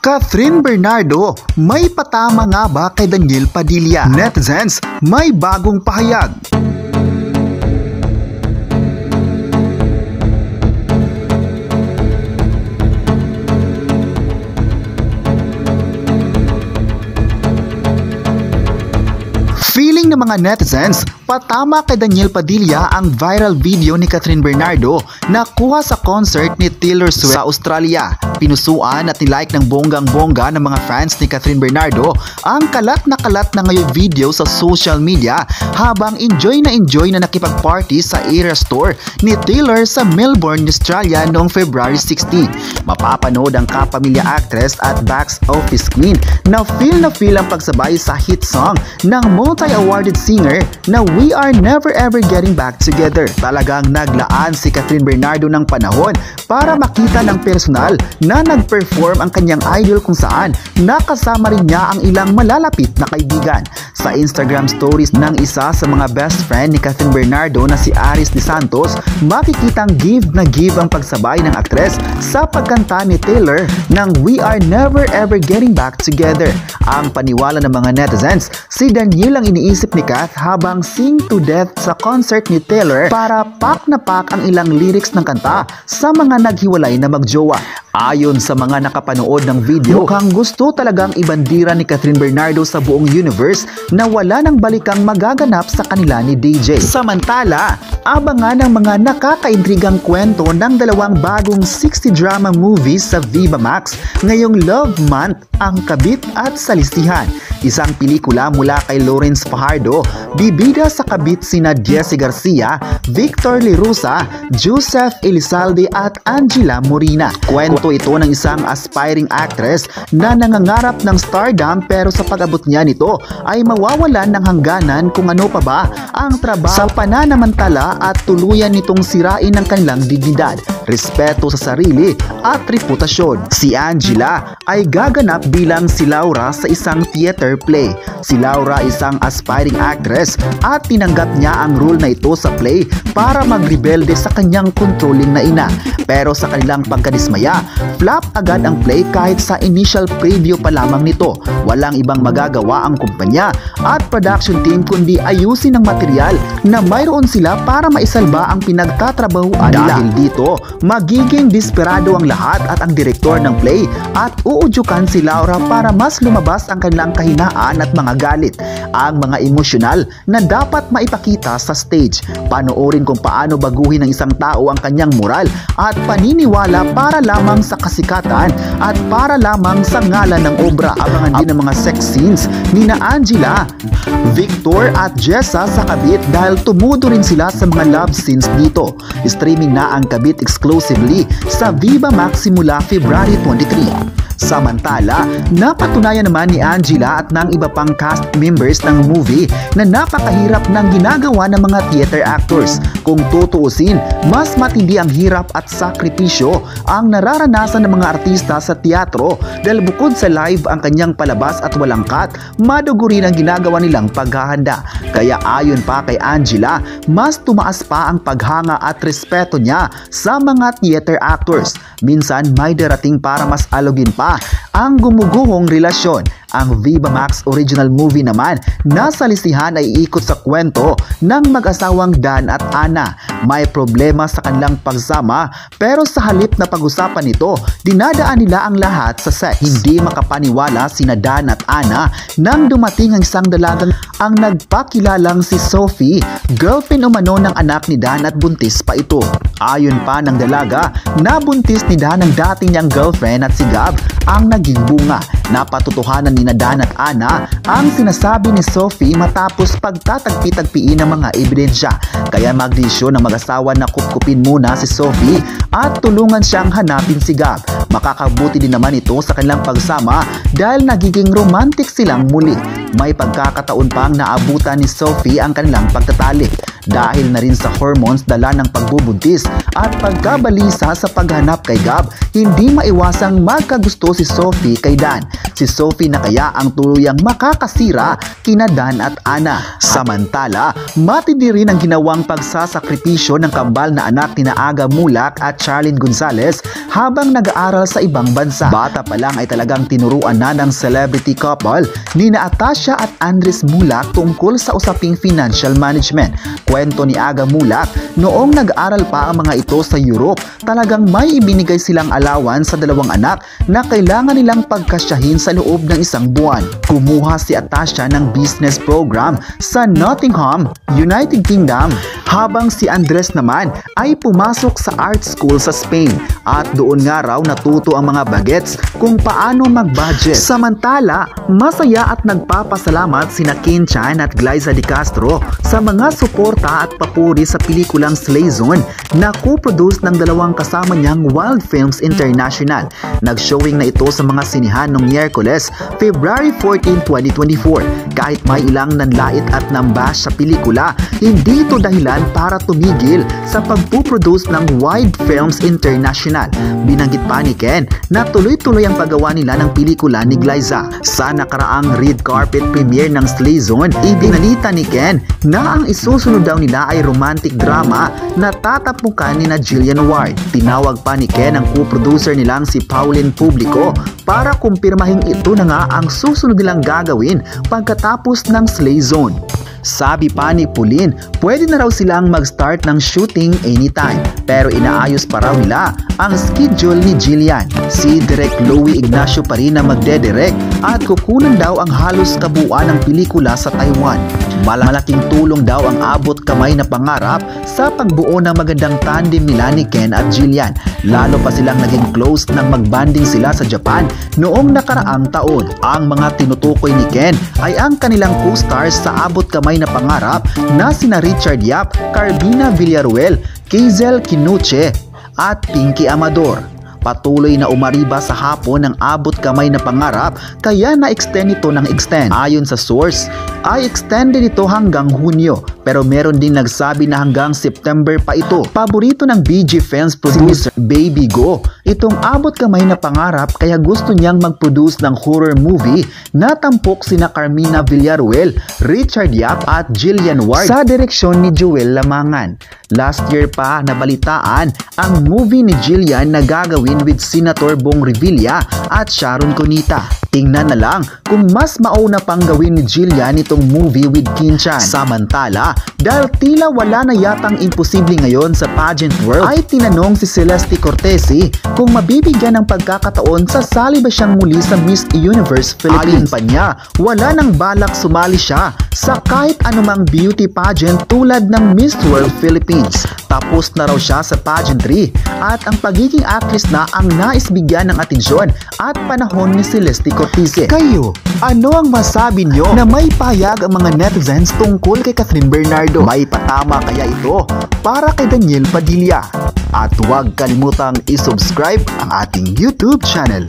Catherine Bernardo, may patama nga ba kay Daniel Padilla? Netizens, may bagong pahayag. Feeling ng mga netizens, patama kay Daniel Padilla ang viral video ni Catherine Bernardo na kuha sa concert ni Taylor Swift sa Australia. Pinusuan at nilike ng bonggang-bongga ng mga fans ni Catherine Bernardo ang kalat na kalat na ngayon video sa social media habang enjoy na enjoy na nakipag-party sa Era Store ni Taylor sa Melbourne, Australia noong February 16. Mapapanood ang kapamilya actress at box office queen na feel na feel ang pagsabay sa hit song ng multi-awarded singer na We Are Never Ever Getting Back Together. Talagang naglaan si Catherine Bernardo ng panahon para makita ng personal na nag-perform ang kanyang idol kung saan nakasama rin niya ang ilang malalapit na kaibigan. Sa Instagram stories ng isa sa mga best friend ni Catherine Bernardo na si Aris De Santos, makikitang give na give ang pagsabay ng aktres sa pagkanta ni Taylor ng We Are Never Ever Getting Back Together. Ang paniwala ng mga netizens, si Daniel ang iniisip ni Kath habang sing to death sa concert ni Taylor para pak na pak ang ilang lyrics ng kanta sa mga naghiwalay na magjowa. Ayon sa mga nakapanood ng video, mukhang gusto talagang ibandira ni Catherine Bernardo sa buong universe na wala nang balikang magaganap sa kanila ni DJ. Samantala, abangan ang mga nakakaintrigang kwento ng dalawang bagong 60 drama movies sa Viva Max ngayong Love Month, Ang Kabit at Salistihan. Isang pelikula mula kay Lawrence Fajardo, bibida sa kabit sina Jesse Garcia, Victor Lerusa, Joseph Elizalde at Angela Morina. Kwento ito ng isang aspiring actress na nangangarap ng stardom pero sa pag-abot niya nito ay mawawalan ng hangganan kung ano pa ba ang trabaho sa pananamantala at tuluyan nitong sirain ang kanilang dignidad, respeto sa sarili at reputasyon. Si Angela ay gaganap bilang si Laura sa isang theater play. Si Laura isang aspiring actress at tinanggap niya ang role na ito sa play para magrebelde sa kanyang controlling na ina. Pero sa kanilang pagkadismaya, flop agad ang play kahit sa initial preview pa lamang nito. Walang ibang magagawa ang kumpanya at production team kundi ayusin ang material na mayroon sila para maisalba ang pinagtatrabahuan nila. Dahil dito, magiging desperado ang lahat at ang direktor ng play at uudyukan si Laura para mas lumabas ang kanilang kahinaan at mga galit. Ang mga emosyonal na dapat maipakita sa stage. Panoorin kung paano baguhin ng isang tao ang kanyang moral at paniniwala para lamang sa kasikatan at para lamang sa ngalan ng obra. Abangan din ang mga sex scenes ni na Angela, Victor at Jessa sa kabit dahil tumudo rin sila sa mga love scenes dito. Streaming na ang kabit exclusively sa Viva Max simula February 23. Samantala, napatunayan naman ni Angela at ng iba pang cast members ng movie na napakahirap ng ginagawa ng mga theater actors. Kung tutuusin, mas matindi ang hirap at sakripisyo ang nararanasan ng mga artista sa teatro dahil bukod sa live ang kanyang palabas at walang cut, madugo rin ang ginagawa nilang paghahanda. Kaya ayon pa kay Angela, mas tumaas pa ang paghanga at respeto niya sa mga theater actors. Minsan may darating para mas alogin pa ang gumuguhong relasyon. Ang Viva Max original movie naman nasa lisihan ay iikot sa kwento ng mag-asawang Dan at Ana. May problema sa kanilang pagsama pero sa halip na pag-usapan nito, dinadaan nila ang lahat sa sex. Hindi makapaniwala sina Dan at Ana nang dumating ang isang dalagang ang nagpakilalang si Sophie, girlfriend umano ng anak ni Dan at buntis pa ito. Ayon pa ng dalaga, nabuntis ni Dan ang dati niyang girlfriend at si Gab ang naging bunga. Napatutuhanan ni Dan at Ana ang sinasabi ni Sophie matapos pagtatagpi-tagpiin ng mga ebidensya. Kaya magdesisyon ng mag-asawa na kupkupin muna si Sophie at tulungan siyang hanapin si Gab. Makakabuti din naman ito sa kanilang pagsama dahil nagiging romantic silang muli. May pagkakataon pang naabutan ni Sophie ang kanilang pagtatalik. Dahil na rin sa hormones dala ng pagbubuntis at pagkabalisa sa paghanap kay Gab, hindi maiwasang magkagusto si Sophie kay Dan. Si Sophie na kaya ang tuluyang makakasira kina Dan at Ana. Samantala, matindi rin ang ginawang pagsasakripisyo ng kambal na anak ni Aga Mulak at Charlene Gonzalez habang nag-aaral sa ibang bansa. Bata pa lang ay talagang tinuruan na ng celebrity couple ni na Atasha at Andres Mulak tungkol sa usaping financial management. Kwento ni Aga Mulak, noong nag-aaral pa ang mga ito sa Europe, talagang may ibinigay silang alawan sa dalawang anak na kailangan nilang pagkasyahin sa loob ng isang buwan. Kumuha si Atasha ng business program sa Nottingham, United Kingdom, habang si Andres naman ay pumasok sa art school sa Spain at doon nga raw natuto ang mga bagets kung paano mag-budget. Samantala, masaya at nagpapasalamat sina Kin Chan at Glyza Di Castro sa mga suporta at papuri sa pelikulang Slay Zone na co-produce ng dalawang kasama niyang Wild Films International. Nag-showing na ito sa mga sinihan noong Miyerkules, February 14, 2024. Kahit may ilang nanlait at nambash sa pelikula, hindi ito dahilan para tumigil sa pagpuproduce ng Wild Films International. Binanggit pa ni Ken na tuloy-tuloy ang paggawa nila ng pelikula ni Glyza. Sa nakaraang red carpet premiere ng Slay Zone, ibinalita ni Ken na ang isusunod daw nila ay romantic drama na tatapukan ni na Jillian Ward. Tinawag pa ni Ken ang co-producer nilang si Pauline Publico para kumpirmahin ito na nga ang susunod nilang gagawin pagkatapos ng Slay Zone. Sabi pa ni Pauline, pwede na raw silang mag-start ng shooting anytime pero inaayos pa raw nila ang schedule ni Jillian. Si Direk Louie Ignacio pa rin ang magdedirect at kukunan daw ang halos kabuuan ng pelikula sa Taiwan. Malaking tulong daw ang abot kamay na pangarap sa pagbuo ng magandang tandem nila ni Ken at Jillian. Lalo pa silang naging close nang magbanding sila sa Japan noong nakaraang taon. Ang mga tinutukoy ni Ken ay ang kanilang co-stars sa abot kamay na pangarap na sina Richard Yap, Carbina Villaruel, Kazel Kinuche at Pinky Amador. Patuloy na umariba sa hapon ng abot kamay na pangarap kaya na-extend ito ng extend. Ayon sa source, ay extended ito hanggang Hunyo pero meron din nagsabi na hanggang September pa ito. Paborito ng BG Films producer Baby Go itong abot kamay na pangarap kaya gusto niyang mag-produce ng horror movie na tampok sina Carmina Villaruel, Richard Yap at Jillian Ward sa direksyon ni Joel Lamangan. Last year pa nabalitaan ang movie ni Jillian na gagawin with Senator Bong Revilla at Sharon Cunita. Tingnan na lang kung mas mauna pang gawin ni Jillian itong movie with Kinchan. Samantala, dahil tila wala na yatang imposible ngayon sa pageant world, ay tinanong si Celeste Cortesi kung mabibigyan ng pagkakataon sasali ba siyang muli sa Miss Universe Philippines. Pa niya, wala nang balak sumali siya sa kahit anumang beauty pageant tulad ng Miss World Philippines. Tapos na raw siya sa pageantry at ang pagiging actress na ang nais bigyan ng atensyon at panahon ni Celeste Cortese. Kayo, ano ang masabi nyo na may payag ang mga netizens tungkol kay Catherine Bernardo? May patama kaya ito para kay Daniel Padilla? At huwag kalimutang isubscribe ang ating YouTube channel.